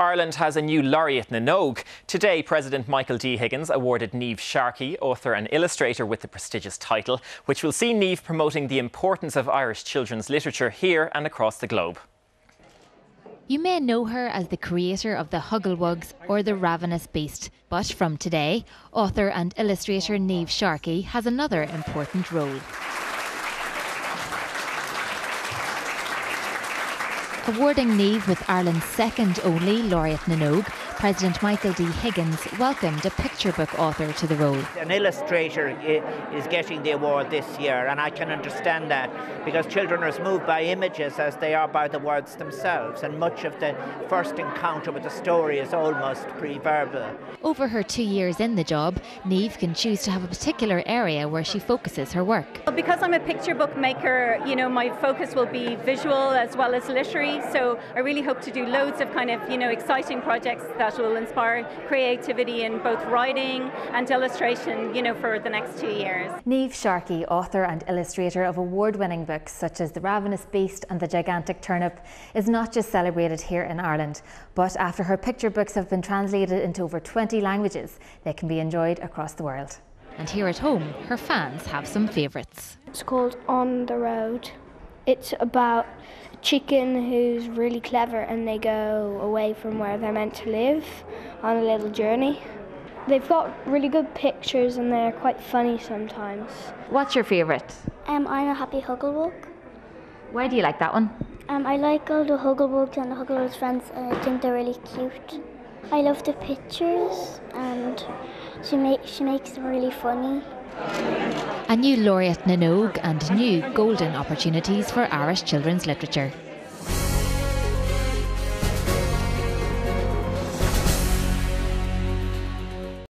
Ireland has a new laureate na Today, President Michael D. Higgins awarded Niamh Sharkey, author and illustrator, with the prestigious title, which will see Niamh promoting the importance of Irish children's literature here and across the globe. You may know her as the creator of the Hugglewugs or the Ravenous Beast, but from today, author and illustrator Niamh Sharkey has another important role. Awarding Niamh with Ireland's second only Laureate na nÓg, President Michael D. Higgins welcomed a picture book author to the role. An illustrator is getting the award this year, and I can understand that because children are as moved by images as they are by the words themselves, and much of the first encounter with the story is almost pre verbal. Over her two years in the job, Niamh can choose to have a particular area where she focuses her work. Because I'm a picture book maker, you know, my focus will be visual as well as literary, so I really hope to do loads of kind of, you know, exciting projects that that will inspire creativity in both writing and illustration, you know, for the next two years. Niamh Sharkey, author and illustrator of award-winning books such as The Ravenous Beast and The Gigantic Turnip, is not just celebrated here in Ireland, but after her picture books have been translated into over 20 languages, they can be enjoyed across the world. And here at home, her fans have some favourites. It's called On the Road. It's about a chicken who's really clever and they go away from where they're meant to live on a little journey. They've got really good pictures and they're quite funny sometimes. What's your favourite? Um, I'm a happy Hugglewug. Why do you like that one? Um, I like all the Hugglewugs and the Hugglewug's friends and I think they're really cute. I love the pictures and she, make, she makes them really funny. A new laureate na nÓg and new golden opportunities for Irish children's literature.